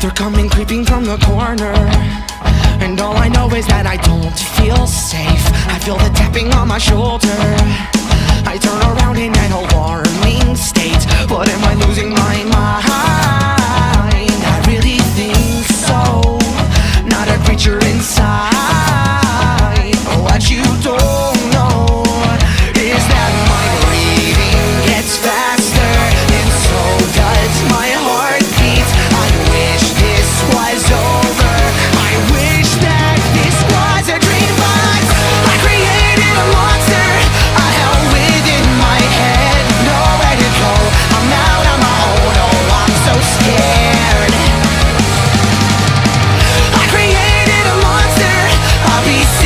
They're coming creeping from the corner. And all I know is that I don't feel safe. I feel the tapping on my shoulder.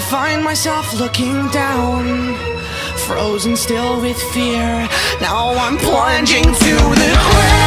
I find myself looking down, frozen still with fear. Now I'm plunging to the ground.